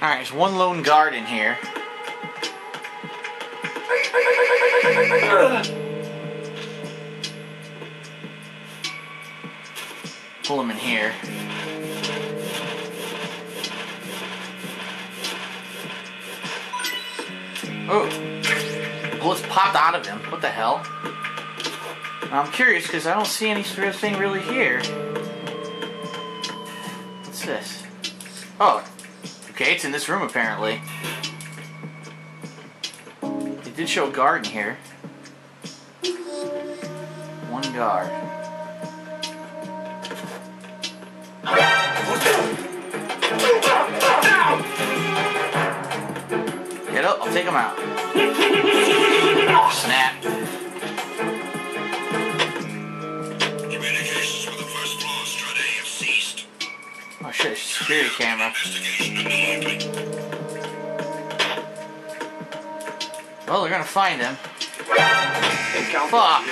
Alright, there's one lone guard in here. Pull him in here. Oh, bullets popped out of him. What the hell? I'm curious because I don't see any sort of thing really here. What's this? Oh, okay, it's in this room apparently. It did show a guard in here. One guard. Get up, I'll take him out. Snap. Security camera. Well, they're gonna find him. Fuck.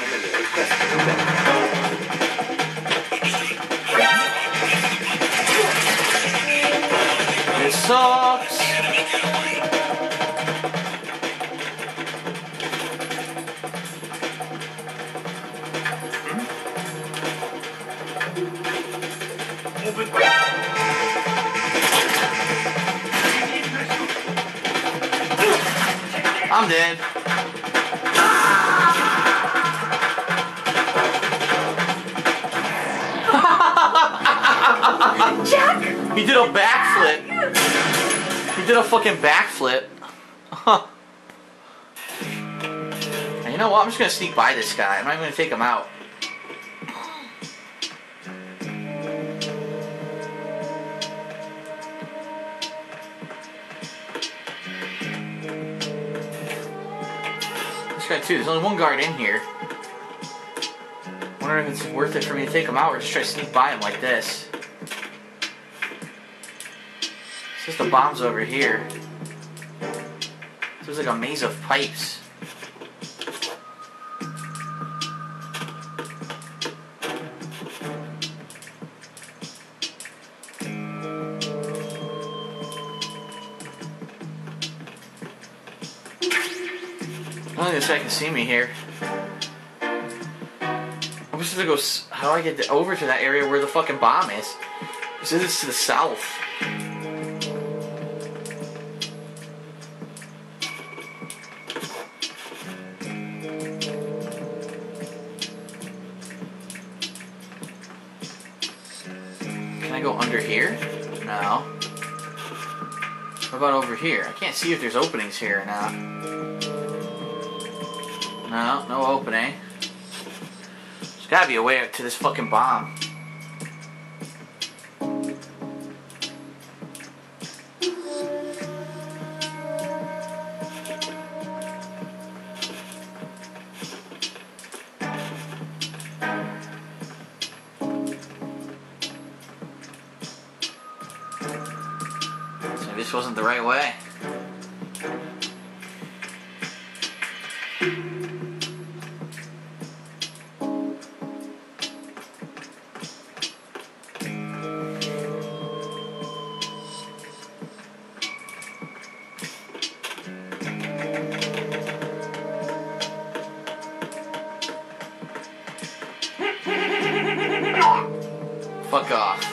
This sucks. Hmm? I'm dead. Jack! He did a backflip. He did a fucking backflip. Huh. And you know what? I'm just gonna sneak by this guy. I'm not even gonna take him out. Guy too. There's only one guard in here. Wonder if it's worth it for me to take him out or just try to sneak by him like this. It's just the bombs over here. There's like a maze of pipes. Think this guy can see me here. I'm supposed to go. How do I get over to that area where the fucking bomb is? This is to the south. Can I go under here? No. What about over here? I can't see if there's openings here or not. No, no opening. Eh? There's gotta be a way to this fucking bomb. So this wasn't the right way. Fuck off.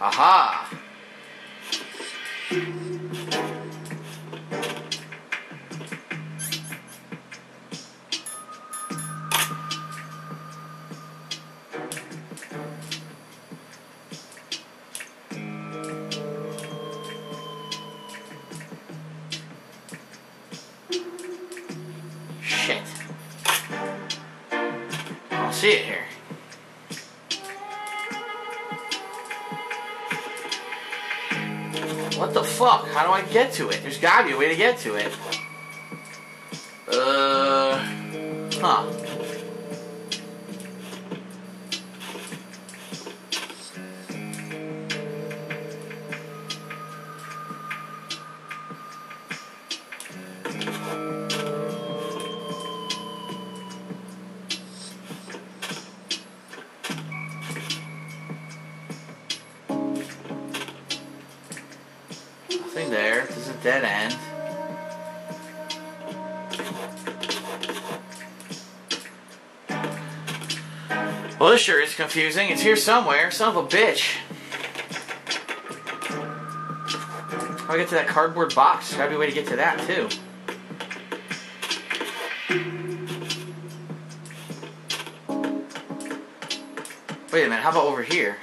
Aha! What the fuck? How do I get to it? There's gotta be a way to get to it. Uh. Huh. Dead end. Well, this sure is confusing. It's here somewhere. Son of a bitch. How do I get to that cardboard box? Gotta be a way to get to that, too. Wait a minute, how about over here?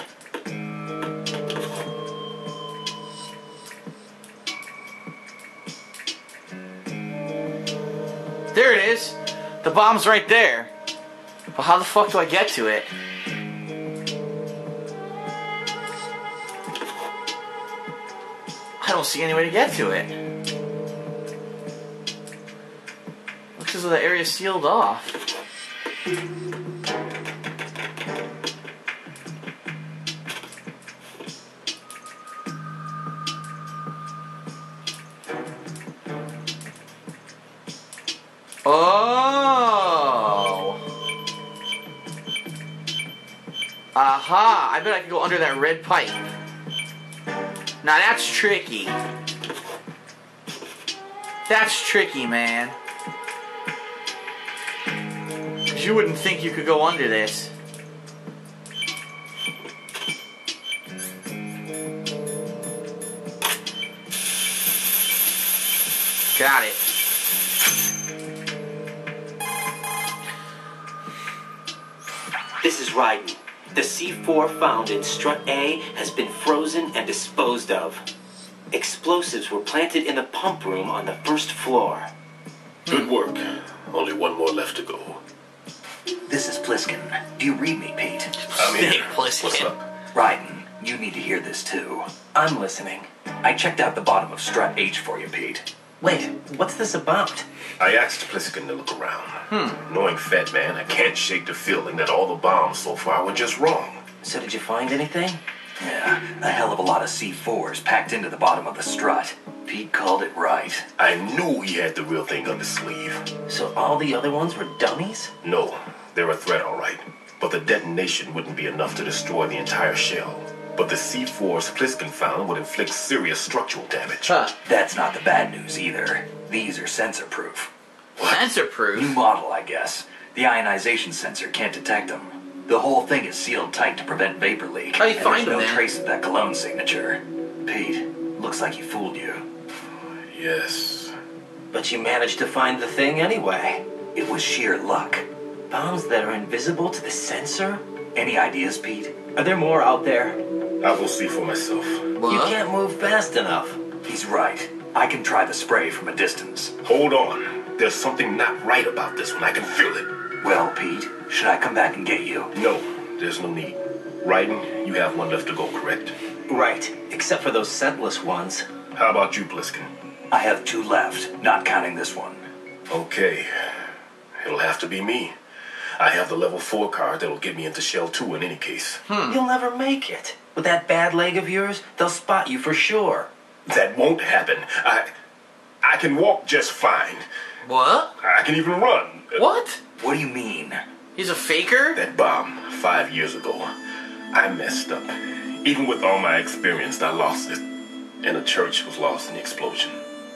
There it is! The bomb's right there. But how the fuck do I get to it? I don't see any way to get to it. Looks as though the area's sealed off. Aha! I bet I could go under that red pipe. Now that's tricky. That's tricky, man. you wouldn't think you could go under this. Got it. This is Raiden. The C4 found in strut A has been frozen and disposed of. Explosives were planted in the pump room on the first floor. Good work. Only one more left to go. This is Pliskin. Do you read me, Pete? I'm here. Big Pliskin. What's up? Raiden, you need to hear this too. I'm listening. I checked out the bottom of strut H for you, Pete. Wait, what's this about? I asked Pliskin to look around. Hmm. Knowing Fat Man, I can't shake the feeling that all the bombs so far were just wrong. So did you find anything? Yeah, a hell of a lot of C4s packed into the bottom of the strut. Pete called it right. I knew he had the real thing on his sleeve. So all the other ones were dummies? No, they're a threat, all right. But the detonation wouldn't be enough to destroy the entire shell. But the C4s Pliskin found would inflict serious structural damage. Huh. That's not the bad news either. These are sensor proof. Sensor proof? New model, I guess. The ionization sensor can't detect them. The whole thing is sealed tight to prevent vapor leak. How you and find there's them, no then? trace of that cologne signature. Pete, looks like he fooled you. Yes. But you managed to find the thing anyway. It was sheer luck. Bombs that are invisible to the sensor? Any ideas, Pete? Are there more out there? I'll see for myself. What? You can't move fast enough. He's right. I can try the spray from a distance. Hold on. There's something not right about this one. I can feel it. Well, Pete, should I come back and get you? No, there's no need. Raiden, you have one left to go, correct? Right, except for those scentless ones. How about you, Pliskin? I have two left, not counting this one. Okay. It'll have to be me. I have the level 4 card that'll get me into Shell 2 in any case. Hmm. You'll never make it. With that bad leg of yours, they'll spot you for sure. That won't happen. I I can walk just fine. What? I can even run. What? What do you mean? He's a faker? That bomb five years ago. I messed up. Even with all my experience, I lost it. And the church was lost in the explosion.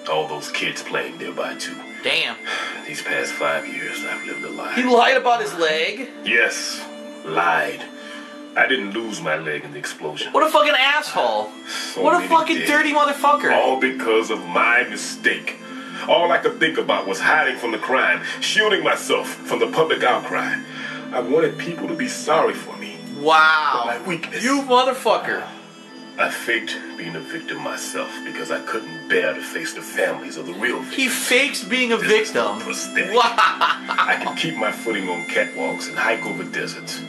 All those kids playing nearby too. Damn. These past five years, I've lived a lie. He lied about his leg? Yes, lied. I didn't lose my leg in the explosion. What a fucking asshole. So What a fucking dead. dirty motherfucker. All because of my mistake. All I could think about was hiding from the crime, shielding myself from the public outcry. I wanted people to be sorry for me. Wow. My weakness. You motherfucker. I faked being a victim myself because I couldn't bear to face the families of the real victims. He fakes being a This is victim. Wow. I can keep my footing on catwalks and hike over deserts.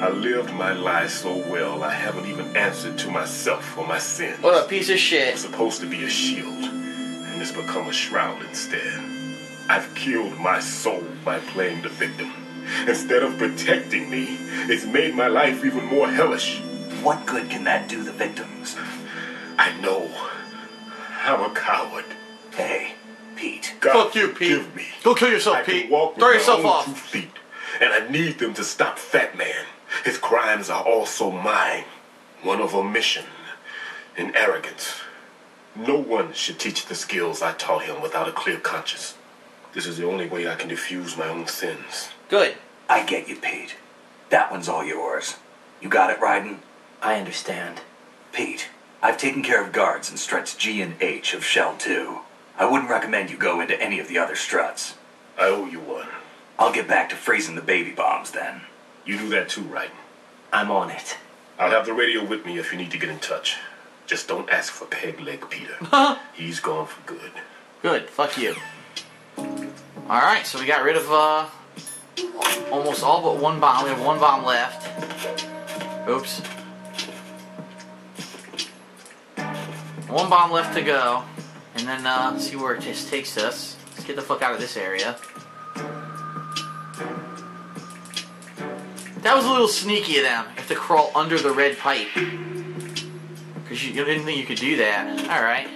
I lived my life so well, I haven't even answered to myself for my sins. What a piece of shit. It's supposed to be a shield, and it's become a shroud instead. I've killed my soul by playing the victim. Instead of protecting me, it's made my life even more hellish. What good can that do the victims? I know. I'm a coward. Hey, Pete. God Fuck you, Pete. me. Go kill yourself, I can Pete. walk with Throw my yourself own off. two feet, and I need them to stop Fat Man. His crimes are also mine. One of omission and arrogance. No one should teach the skills I taught him without a clear conscience. This is the only way I can diffuse my own sins. Good. I get you, Pete. That one's all yours. You got it, Raiden? I understand. Pete, I've taken care of guards in struts G and H of Shell 2. I wouldn't recommend you go into any of the other struts. I owe you one. I'll get back to freezing the baby bombs then. You do that too, right? I'm on it. I'll have the radio with me if you need to get in touch. Just don't ask for Peg Leg Peter. He's gone for good. Good. Fuck you. Alright, so we got rid of uh almost all but one bomb. We have one bomb left. Oops. One bomb left to go. And then uh see where it just takes us. Let's get the fuck out of this area. That was a little sneaky of them. You have to crawl under the red pipe. Because you, you didn't think you could do that. Alright.